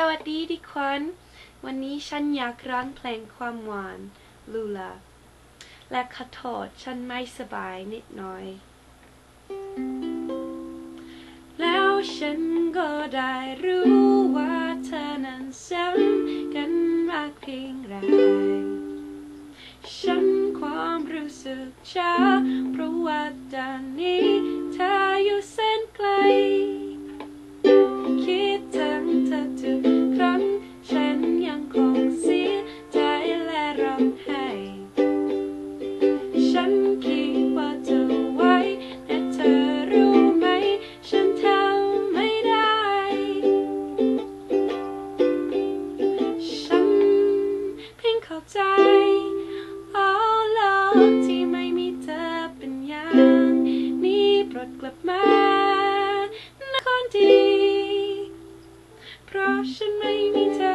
สวัสดีทุกคนวันนี้ฉันอยากร้องเพลงความหวานลูลาและขอโทษฉันไม่สบายนิดหน่อย แล้วฉันก็ได้รู้ว่าเธอนั้นซ้ำกันรักเพียงไรฉันความรู้สึกช้าเพราะว่าตอนนี้ gosh, made me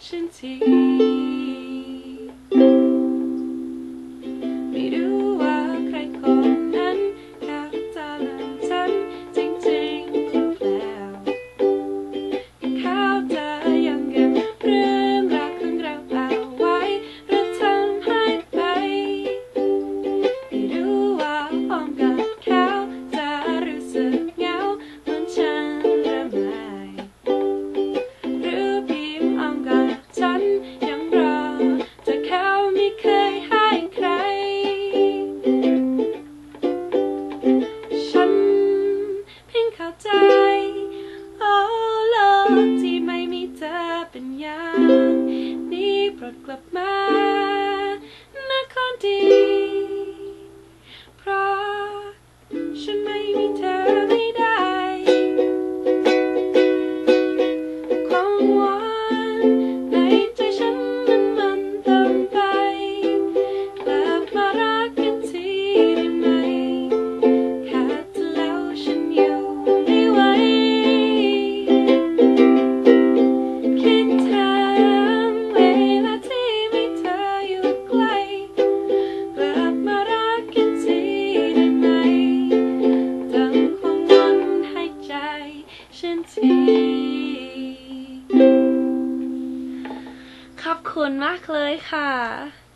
Shinty. ขอบคุณมากเลยค่ะ